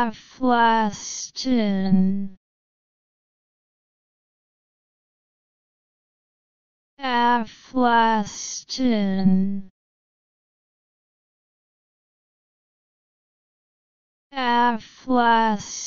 Aflastin Aflastin Aflastin